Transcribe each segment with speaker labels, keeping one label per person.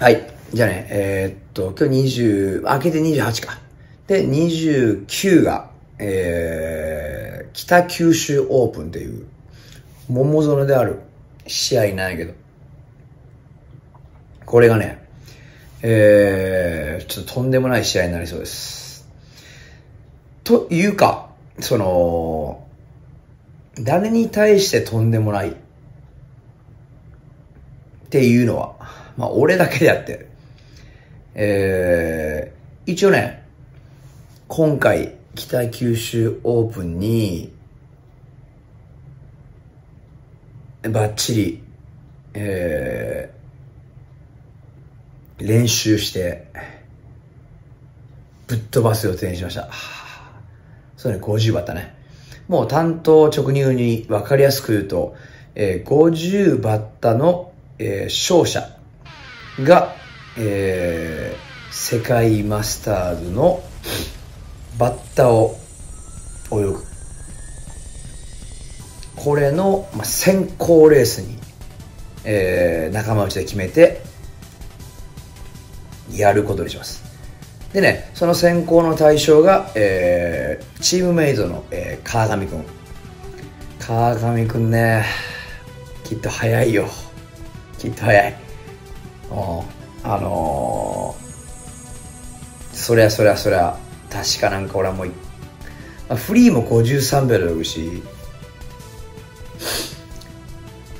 Speaker 1: はい。じゃあね、えーっと、今日20、明けて28か。で、29が、えー、北九州オープンっていう、桃園である試合なんやけど、これがね、えー、ちょっととんでもない試合になりそうです。というか、その、誰に対してとんでもないっていうのは、まあ俺だけであって、えー、一応ね、今回北九州オープンに、バッチリ、えー、練習して、ぶっ飛ばす予定にしました。そうね、50バッタね。もう担当直入に分かりやすく言うと、えー50バッタの、えー勝者が、えー世界マスターズのバッタを泳ぐ。これの、まあ、先行レースに、えー仲間内で決めて、やることにします。でね、その選考の対象が、えーチームメイトの、えー川上くん。川上くんね、きっと早いよ。きっと早い。うんあのーそりゃそりゃそりゃ、確かなんか俺はもうフリーも53秒で泳ぐし、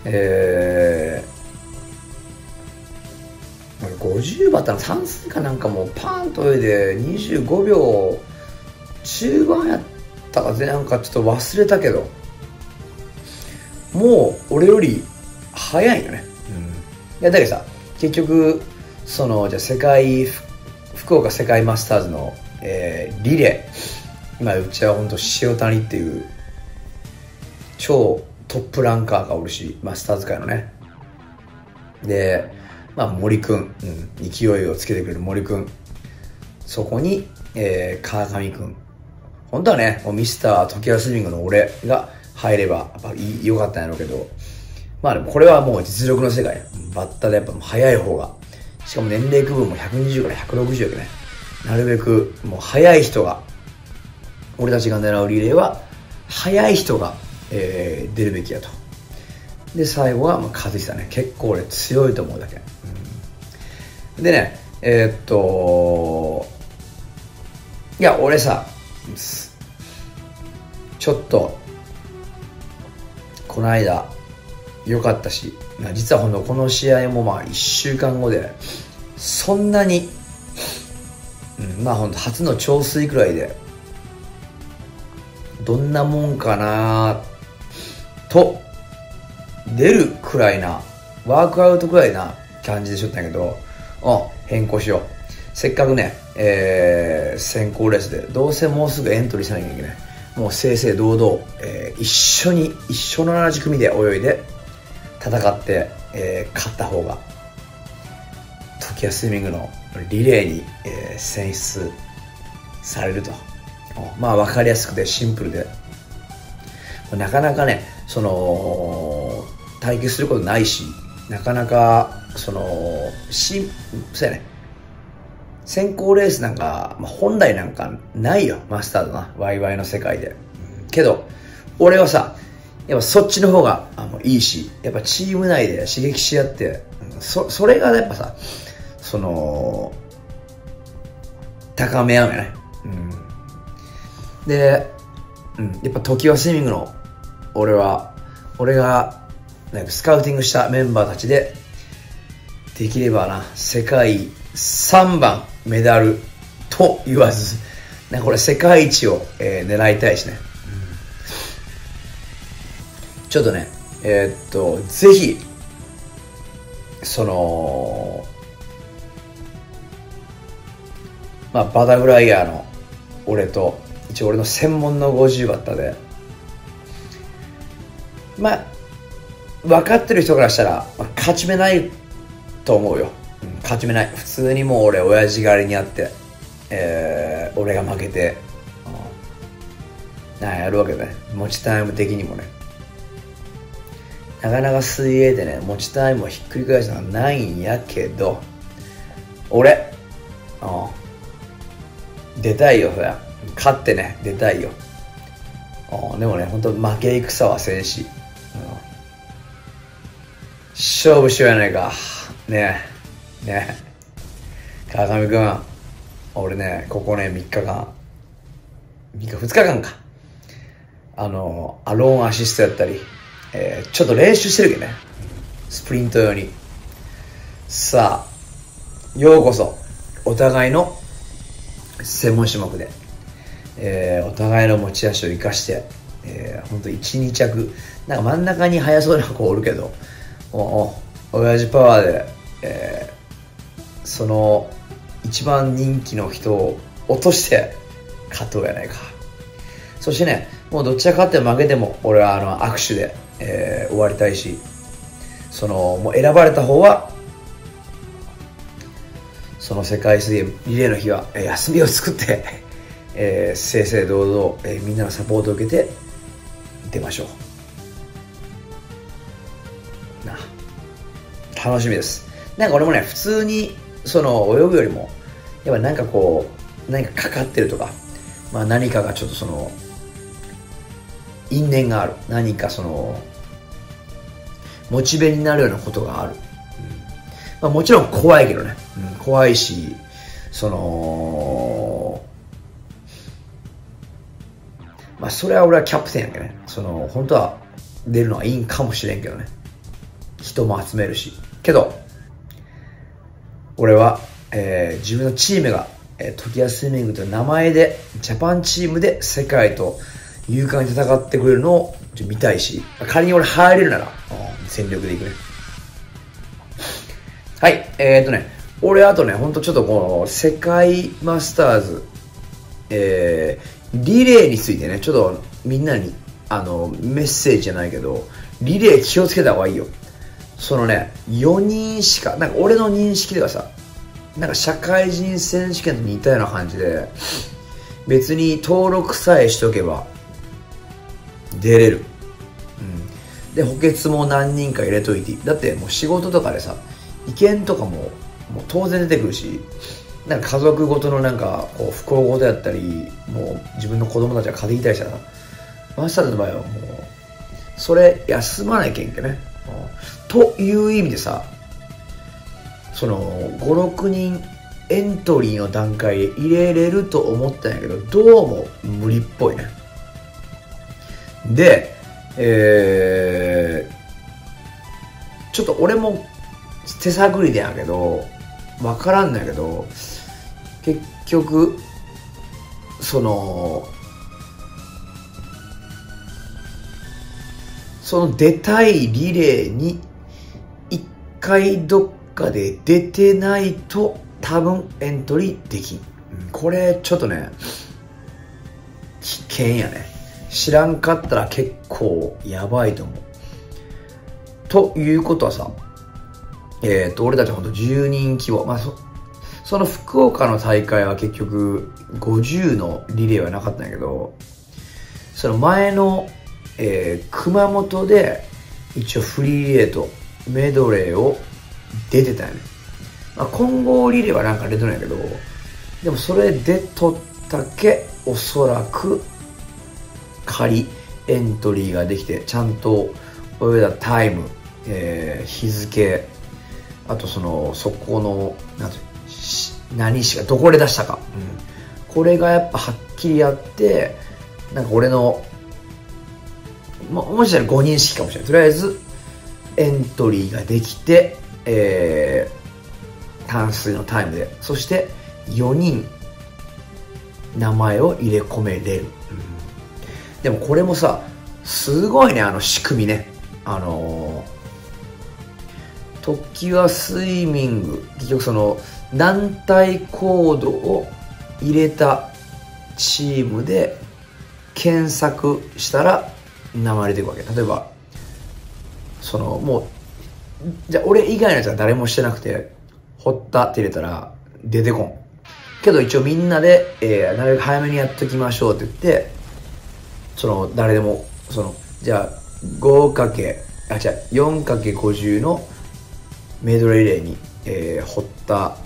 Speaker 1: えー、俺50バッタの算数かなんかもうパーンと泳いで25秒中盤やったか前半かちょっと忘れたけどもう俺より早いよね、いやだけどさ結局そのじゃ世界福岡世界マスターズの、えーリレー。今うちは本当塩谷っていう超トップランカーがおるしマスターズ界のね。で、まあ、森くん、うん、勢いをつけてくれる森くん。そこに、えー川上くん。本当はねもうミスタートキワスイングの俺が入ればやっぱ良かったんやろうけど。まあでもこれはもう実力の世界バッタでやっぱもう速い方が。しかも年齢区分も120から160やけね。なるべくもう速い人が俺たちが狙うリレーは速い人が、えー出るべきやと。で最後はまあ和久ね。結構俺強いと思うだけ、うん。でねえーっといや俺さちょっとこの間良かったし、まあ、実はほんとこの試合もまあ1週間後でそんなに、うん、まあほんと初の調水くらいでどんなもんかなと出るくらいなワークアウトくらいな感じでしょったんやけどうん変更しよう。せっかくね、えー、先行レースでどうせもうすぐエントリーしなきゃいけない。もう正々堂々、えー一緒に一緒の同じ組で泳いで戦って、えー勝った方が時矢スイミングのリレーに、えー選出されると。まあ分かりやすくてシンプルで。なかなかねその対決することないしなかなかそのしそうやね。先行レースなんか、まあ、本来なんかないよマスターズな。ワイワイの世界で。けど俺はさやっぱそっちの方があのいいしやっぱチーム内で刺激し合ってそそれがやっぱさその高め合うよね、うん、で、うん、やっぱ時はスイミングの俺は俺がなんかスカウティングしたメンバーたちでできればな世界3番メダルと言わずなこれ世界一を、えー狙いたいしね、ちょっとねえーっとぜひそのまあバタフライヤーの俺と一応俺の専門の50バッタでまあ分かってる人からしたら、まあ勝ち目ないと思うよ、勝ち目ない。普通にもう俺親父狩りにあって、えー俺が負けて、うんなんやるわけだね。持ちタイム的にもね。なかなか水泳でね持ちタイムをひっくり返すのはないんやけど俺うん出たいよそりゃ。勝ってね出たいよ。でもね本当負け戦はせんし、勝負しようやないか。ねえ。ねえ。川上君俺ねここね3日間。3日2日間か。あのアローンアシストやったり、えー、ちょっと練習してるけどね。スプリント用に。さあようこそ。お互いの専門種目で、えー、お互いの持ち足を生かして、えー、ほんと12着。なんか真ん中に速そうな子おるけど。おお親父パワーで、えー、その一番人気の人を落として勝とうやないか。そしてねもうどっちが勝っても負けても俺はあの握手で、えー、終わりたいしそのもう選ばれた方はその世界水泳リレーの日は、えー、休みを作って、えー、正々堂々、えー、みんなのサポートを受けて出ましょう。な楽しみです。なんか俺もね普通にその泳ぐよりもやっぱなんかこう何かかかってるとか、まあ、何かがちょっとその因縁がある。何かそのモチベになるようなことがある、うん。まあ、もちろん怖いけどね、うん、怖いしそのまあそれは俺はキャプテンやけどね。その本当は出るのはいいんかもしれんけどね。人も集めるし。けど俺は、えー、自分のチームが、えー、時安スイミングという名前でジャパンチームで世界と勇敢に戦ってくれるのを見たいし仮に俺入れるなら、全力でいくね。はい、えー、っとね、俺あとね、ほんとちょっとこの世界マスターズ、えー、リレーについてね、ちょっとみんなにあのメッセージじゃないけど、リレー気をつけた方がいいよ。そのね、4人しか、なんか俺の認識ではさ、なんか社会人選手権と似たような感じで、別に登録さえしとけば出れる。うん。で補欠も何人か入れといて。だってもう仕事とかでさ意見とかももう当然出てくるしなんか家族ごとのなんかこう不幸事やったりもう自分の子供たちが風邪ひいたりしたらマスターズの場合はもうそれ休まなきゃいけんけね、という意味でさその56人エントリーの段階で入れれると思ったんやけどどうも無理っぽいね。でえー、ちょっと俺も手探りでやけど分からんのやけど結局そのその出たいリレーに一回どっかで出てないと多分エントリーできん。これちょっとね、危険やね。知らんかったら結構やばいと思う。ということはさ、えっ、ー、と、俺たちほんと10人規模。まあそ、その福岡の大会は結局50のリレーはなかったんやけど、その前の、えー、熊本で一応フリーリレーとメドレーを出てたよね。まあ、混合リレーはなんか出てないけど、でもそれで取ったけ、おそらく仮エントリーができてちゃんと泳いだタイム、えー、日付あとそのそこのなん何しかどこで出したか、うん、これがやっぱはっきりやってなんか俺のももしかしたら5人式かもしれない。とりあえずエントリーができて、えー、単数のタイムでそして4人名前を入れ込めれる、うんでもこれもさすごいねあの仕組みね。あのー、時はスイミング結局その団体コードを入れたチームで検索したら名前出てくわけ。例えばそのもうじゃあ俺以外のやつは誰もしてなくて堀田って入れたら出てこん。けど一応みんなで、えー、なるべく早めにやっときましょうって言ってその誰でもそのじゃあ 5× あ違う 4×50 のメドレーリレーに、えー、堀田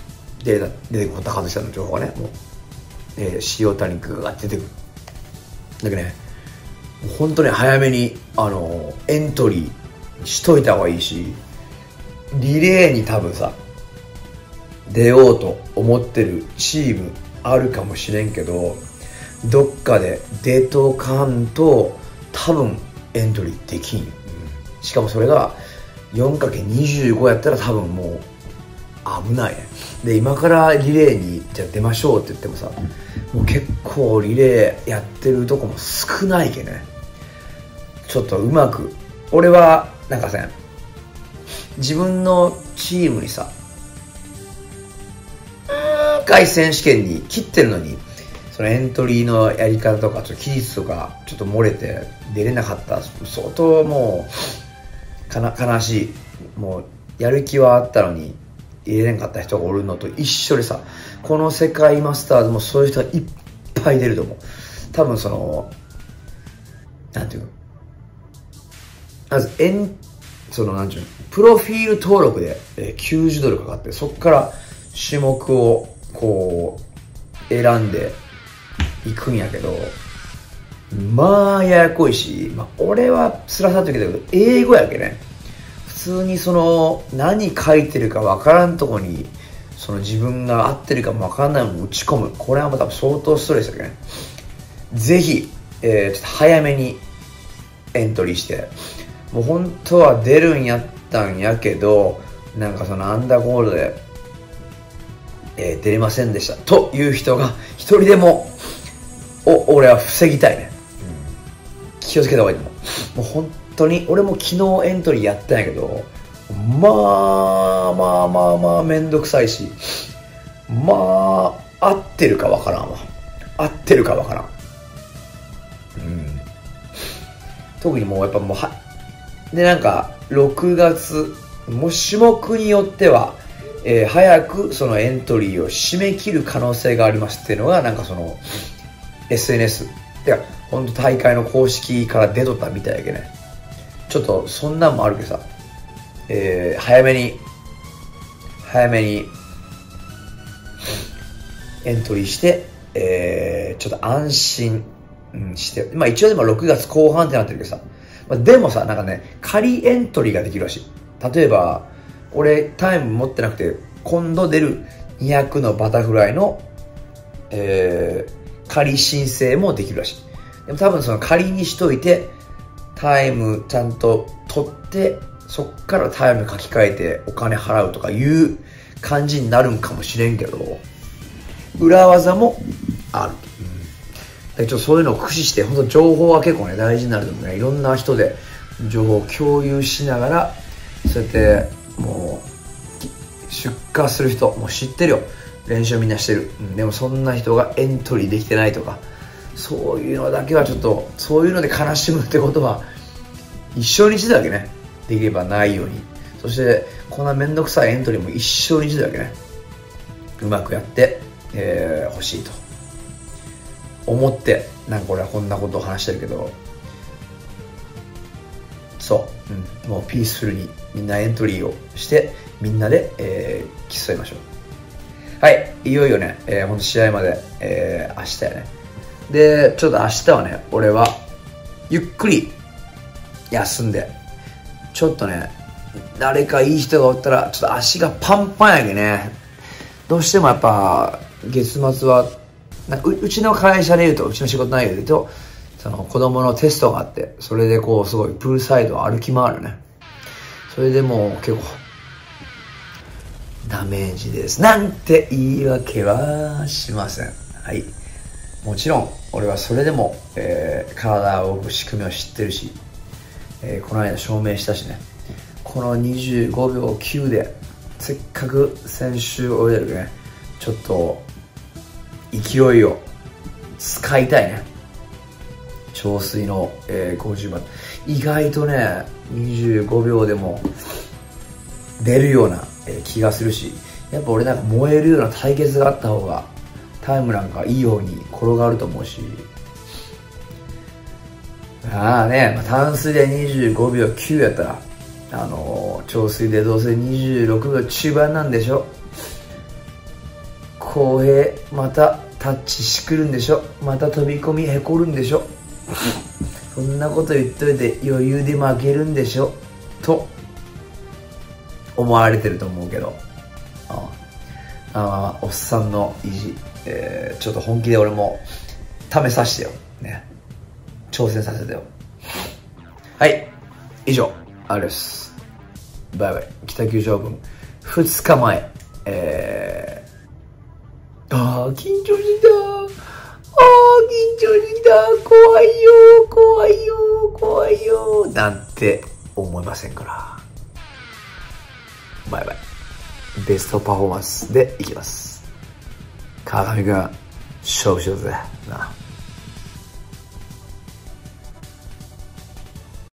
Speaker 1: 出て出てくる高橋さんの情報がねもう、えー、塩谷君が出てくる。だけどね本当に早めにあのエントリーしといた方がいいしリレーに多分さ出ようと思ってるチームあるかもしれんけどどっかで出とかんと多分エントリーできん、うん、しかもそれが 4×25 やったら多分もう危ない。で今からリレーにじゃ出ましょうって言ってもさもう結構リレーやってるとこも少ないけね。ちょっとうまく俺はなんかさ自分のチームにさ回選手権に切ってるのにそのエントリーのやり方とかちょっと期日とかちょっと漏れて出れなかった。相当もうかな悲しい。もうやる気はあったのに入れなかった人がおるのと一緒でさ。この世界マスターズもそういう人がいっぱい出ると思う。多分そのなんていうの？まずエンそのなんていうの？プロフィール登録で90ドルかかってそこから種目をこう選んでいくんやけどまあややこいし、まあ、俺はつらさと言うけど英語やけね。普通にその何書いてるかわからんとこにその自分が合ってるかもわからないもの打ち込む。これはもう多分相当ストレスだけね。ぜひ、えー、ちょっと早めにエントリーして。もう本当は出るんやったんやけどなんかそのアンダーゴールドでえー、出れませんでした。という人が一人でもお俺は防ぎたいね、うん、気をつけた方がいいと思う。もう本当に俺も昨日エントリーやってないけどまあまあまあまあめんどくさいしまあ合ってるかわからんわ。合ってるかわからん。うん。特にもうやっぱもうはでなんか6月もう種目によってはえー、早くそのエントリーを締め切る可能性がありますっていうのがなんかその SNS で本当大会の公式から出とったみたいやけねちょっとそんなんもあるけどさ、えー、早めに早めにエントリーして、えー、ちょっと安心、して、まあ一応でも6月後半ってなってるけどさ、まあ、でもさ、なんかね、仮エントリーができるらしい。例えば、俺タイム持ってなくて今度出る200のバタフライの、えー、仮申請もできるらしい。でも多分その仮にしといてタイムちゃんと取ってそっからタイム書き換えてお金払うとかいう感じになるんかもしれんけど裏技もある、うん、ちょっとそういうのを駆使して本当情報は結構ね大事になると思うね。いろんな人で情報を共有しながらそうやってもう出荷する人もう知ってるよ。練習みんなしてる、うん、でもそんな人がエントリーできてないとかそういうのだけはちょっとそういうので悲しむってことは一生に一度だけねできればないように。そしてこんな面倒くさいエントリーも一生に一度だけねうまくやって、えー、欲しいと。思ってなんか俺はこんなことを話してるけどそう、うん、もうピースフルにみんなエントリーをしてみんなで、えー、競いましょうはいいよいよね、えー、ほんと試合まで、えー、明日やねでちょっと明日はね俺はゆっくり休んでちょっとね誰かいい人がおったらちょっと足がパンパンやけねどうしてもやっぱ月末はううちの会社で言うとうちの仕事内容で言うとその子供のテストがあって、それでこうすごいプールサイドを歩き回るね。それでもう結構、ダメージです。なんて言い訳はしません。はい。もちろん、俺はそれでも、えー、体を動く仕組みを知ってるし、えー、この間証明したしね。この25秒9で、せっかく先週泳いでるね、ちょっと、勢いを使いたいね。憔水の、えー、50番意外とね25秒でも出るような、気がするしやっぱ俺なんか燃えるような対決があった方がタイムなんかいいように転がると思うし。ああね、まあ、淡水で25秒9やったらあのー、調水でどうせ26秒中盤なんでしょ。公平またタッチしくるんでしょ。また飛び込みへこるんでしょ。そんなこと言っといて余裕で負けるんでしょ。と思われてると思うけど。ああ。おっさんの意地、えー、ちょっと本気で俺も試させてよ。ね。挑戦させてよ。はい。以上。あれです。バイバイ。北九条分2日前。えー、ああ緊張した。ああ緊張した。怖いよ怖いよ怖いよ。なんて思いませんから。バイバイ。ベストパフォーマンスでいきます。川上君勝負しようぜ。な